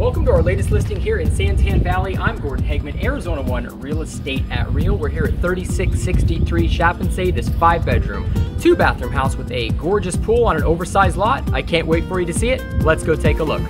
Welcome to our latest listing here in San Tan Valley. I'm Gordon Hageman, Arizona One Real Estate at Real. We're here at 3663 Say, this five bedroom, two bathroom house with a gorgeous pool on an oversized lot. I can't wait for you to see it. Let's go take a look.